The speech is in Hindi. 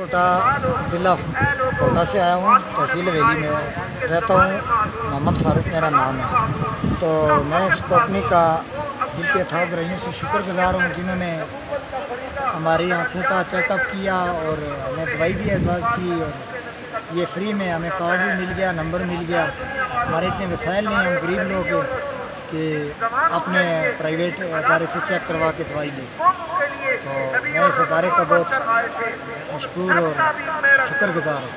कोटा ज़िला कोटा से आया हूँ, तहसील हवेली में रहता हूँ। मोहम्मद फ़ारूक मेरा नाम है। तो मैं इस कंपनी का दिल के था रही से शुक्रगुजार हूँ जिन्होंने हमारी आँखों का चेकअप किया और हमें दवाई भी एडवाइस की और ये फ्री में हमें कार्ड भी मिल गया नंबर मिल गया। हमारे इतने वसाइल नहीं, हम गरीब लोग कि अपने प्राइवेट अदारे से चेक करवा के दवाई ले सकें। तो अदारे का बहुत मशहूर और शुक्रगुजार हूँ।